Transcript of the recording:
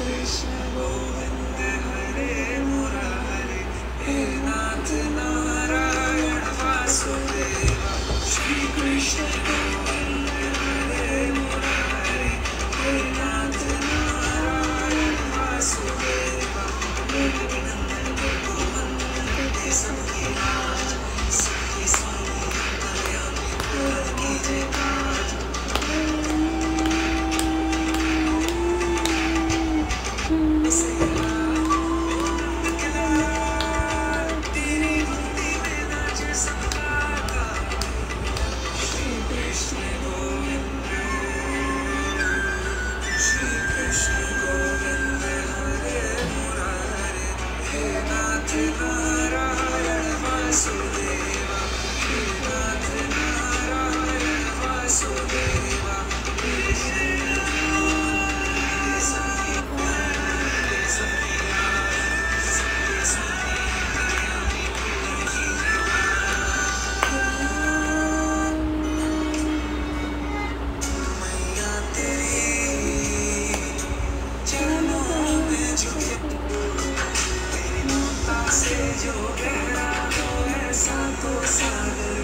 Krishna Govind Hare Murari Hare Nath Thank you. जो गहरा हो ऐसा तो सागर